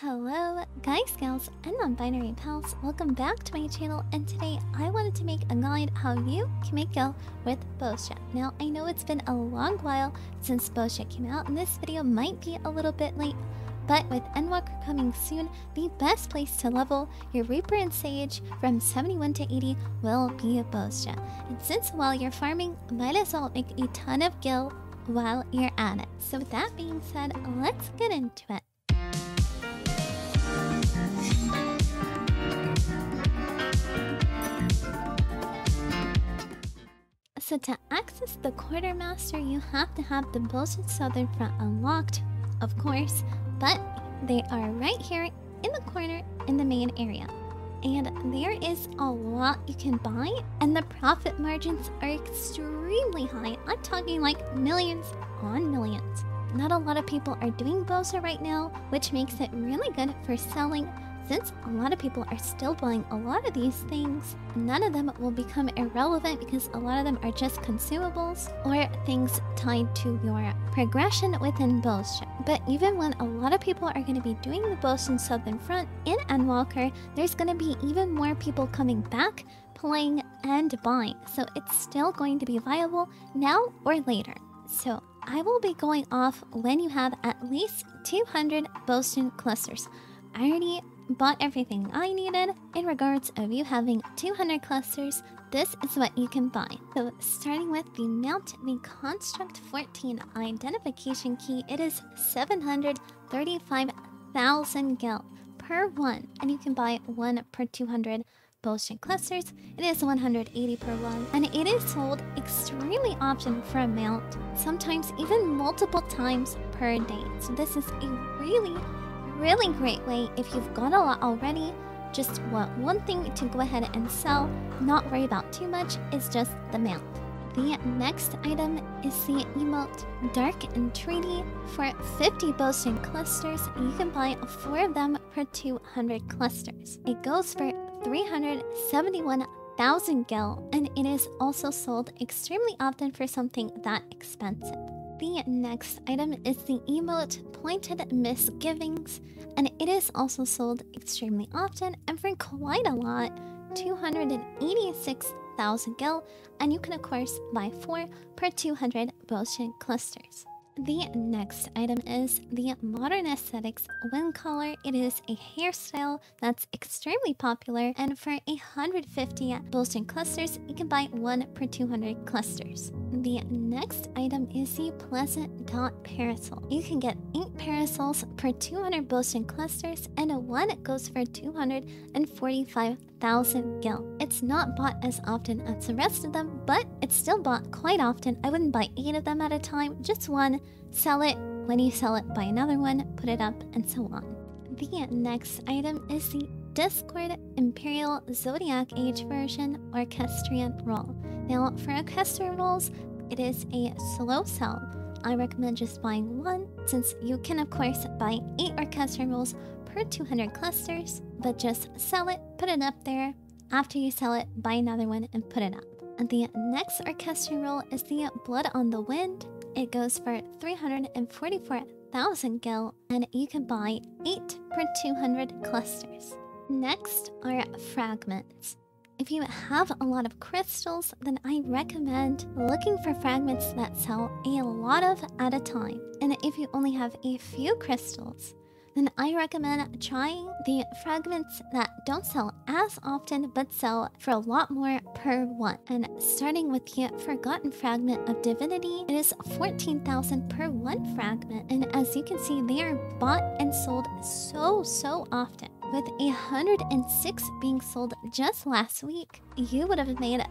Hello, guys, gals, and non-binary pals. Welcome back to my channel, and today I wanted to make a guide how you can make gil with Bozja. Now, I know it's been a long while since Bozja came out, and this video might be a little bit late, but with Endwalker coming soon, the best place to level your Reaper and Sage from 71 to 80 will be Bozja. And since while you're farming, might as well make a ton of gil while you're at it. So with that being said, let's get into it. So to access the Quartermaster, you have to have the Bozja Southern Front unlocked, of course, but they are right here in the corner in the main area. And there is a lot you can buy, and the profit margins are extremely high. I'm talking like millions on millions. Not a lot of people are doing Bozja right now, which makes it really good for selling since a lot of people are still buying a lot of these things, none of them will become irrelevant because a lot of them are just consumables or things tied to your progression within Bozja. But even when a lot of people are going to be doing the Bozja Southern Front in Endwalker, there's going to be even more people coming back, playing, and buying. So it's still going to be viable now or later. So I will be going off when you have at least 200 Bozja clusters. I already bought everything I needed. In regards of you having 200 clusters, this is what you can buy. So starting with the Mount the Construct 14 identification key, it is 735,000 gil per one, and you can buy one per 200 Bozja clusters. It is 180 per one, and it is sold extremely often for a mount, sometimes even multiple times per day. So this is a really really great way if you've got a lot already, just want one thing to go ahead and sell, not worry about too much, is just the mount. The next item is the emote Dark Entreaty. For 50 Bozja clusters, you can buy 4 of them per 200 clusters. It goes for 371,000 gil, and it is also sold extremely often for something that expensive. The next item is the emote Pointed Misgivings, and it is also sold extremely often and for quite a lot 286,000 gil, and you can of course buy 4 per 200 Bozja clusters. The next item is the Modern Aesthetics Wind Collar. It is a hairstyle that's extremely popular, and for 150 Bozja clusters, you can buy 1 per 200 clusters. The next item is the Pleasant Dot Parasol. You can get 8 parasols per 200 Bozja clusters, and a one goes for 245,000 gil. It's not bought as often as the rest of them, but it's still bought quite often. I wouldn't buy 8 of them at a time, just one sell it. When you sell it, buy another one, put it up, and so on. The next item is the Discord Imperial Zodiac Age version Orchestrion roll. Now, for Orchestrion rolls, it is a slow sell. I recommend just buying one, since you can, of course, buy 8 Orchestrion rolls per 200 clusters, but just sell it, put it up there. After you sell it, buy another one and put it up. The next Orchestrion roll is the Blood on the Wind it goes for 344,000 gil, and you can buy 8 per 200 clusters. Next are fragments. If you have a lot of crystals, then I recommend looking for fragments that sell a lot of at a time. And if you only have a few crystals, then I recommend trying the fragments that don't sell as often but sell for a lot more per one. And starting with the Forgotten Fragment of Divinity, it is 14,000 per one fragment. And as you can see, they are bought and sold so, so often. With 106 being sold just last week, you would have made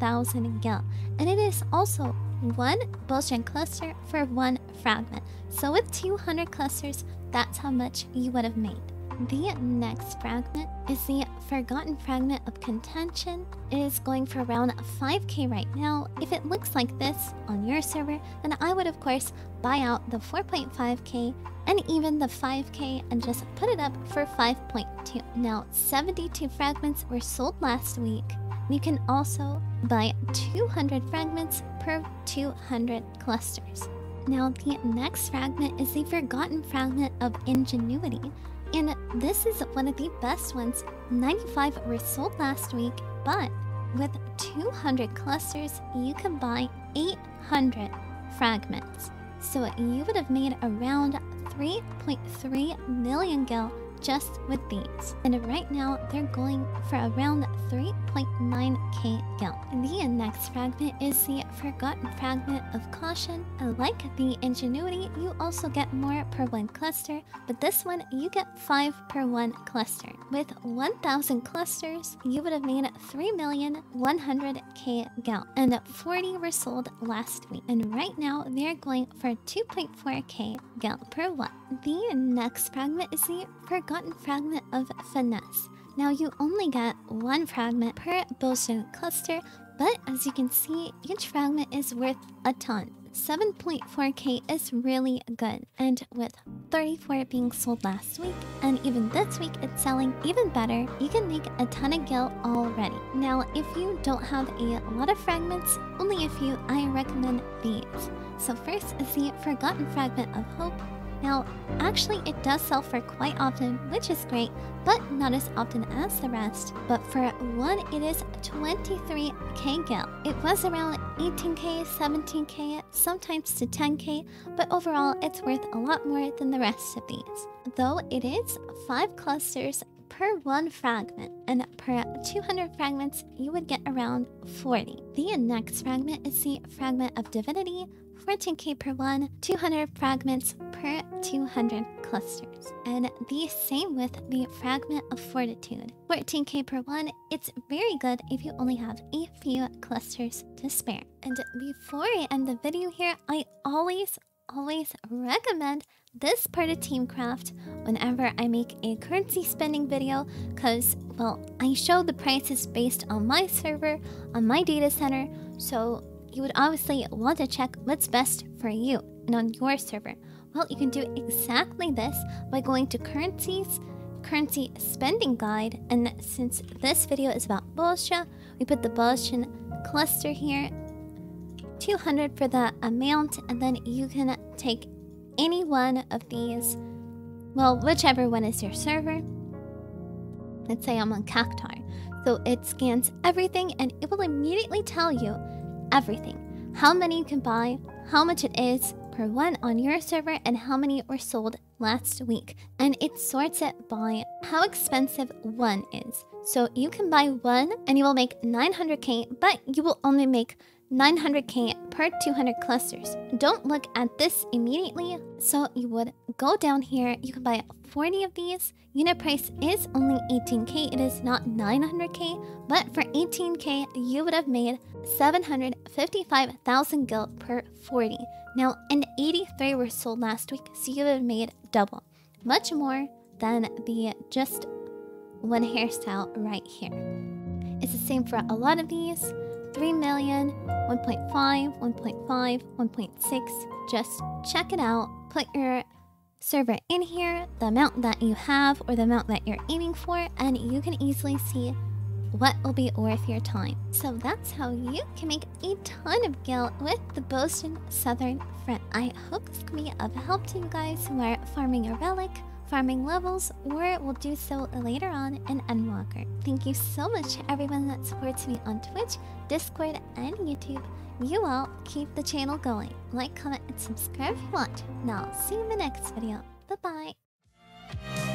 2,940,000 gil. And it is also one Bozja cluster for one fragment. So with 200 clusters, that's how much you would have made. The next fragment is the Forgotten Fragment of Contention. It is going for around 5k right now. If it looks like this on your server, then I would of course buy out the 4.5k and even the 5k and just put it up for 5.2. Now, 72 fragments were sold last week. You can also buy 200 fragments per 200 clusters. Now, the next fragment is the Forgotten Fragment of Ingenuity. And this is one of the best ones. 95 were sold last week, but with 200 clusters, you can buy 800 fragments. So you would have made around 3.3 million gil just with these. And right now, they're going for around 3.9k gil. The next fragment is the Forgotten Fragment of Caution. Like the Ingenuity, you also get more per one cluster, but this one, you get 5 per one cluster. With 1,000 clusters, you would have made 3,100k gil, and 40 were sold last week. And right now, they're going for 2.4k gil per one. The next fragment is the Forgotten Fragment of Finesse. Now you only get one fragment per Bozjan cluster, but as you can see, each fragment is worth a ton. 7.4k is really good, and with 34 being sold last week, and even this week it's selling even better, you can make a ton of gil already. Now, if you don't have a lot of fragments, only a few, I recommend these. So first is the Forgotten Fragment of Hope, now, actually it does sell for quite often, which is great, but not as often as the rest. But for one, it is 23k gil. It was around 18k, 17k, sometimes to 10k, but overall it's worth a lot more than the rest of these. Though it is 5 clusters per one fragment, and per 200 fragments, you would get around 40. The next fragment is the Fragment of Divinity, 14k per one, 200 fragments per 200 clusters. And the same with the Fragment of Fortitude. 14k per one, it's very good if you only have a few clusters to spare. And before I end the video here, I always, always recommend this part of Teamcraft whenever I make a currency spending video because, well, I show the prices based on my server, on my data center, so you would obviously want to check what's best for you and on your server. Well, you can do exactly this by going to currencies, currency spending guide, and since this video is about Bozja, we put the Bozjan cluster here, 200 for the amount, and then you can take any one of these, well, whichever one is your server. Let's say I'm on Cactuar. So it scans everything and it will immediately tell you everything. How many you can buy, how much it is per one on your server, and how many were sold last week. And it sorts it by how expensive one is. So you can buy one and you will make 900k, but you will only make 900k per 200 clusters. Don't look at this immediately. So you would go down here, you can buy 40 of these. Unit price is only 18k, it is not 900k, but for 18k, you would have made 755,000 gil per 40. Now, and 83 were sold last week, so you would have made double. Much more than the just one hairstyle right here. It's the same for a lot of these. 3 million, 1.5, 1.5, 1.6. Just check it out. Put your server in here, the amount that you have or the amount that you're aiming for, and you can easily see what will be worth your time. So that's how you can make a ton of gil with the Bozja Southern Front. I hope this can be of help to you guys who are farming a relic farming levels, or will do so later on in Endwalker. Thank you so much to everyone that supports me on Twitch, Discord, and YouTube. You all keep the channel going. Like, comment, and subscribe if you want. Now, see you in the next video. Bye-bye.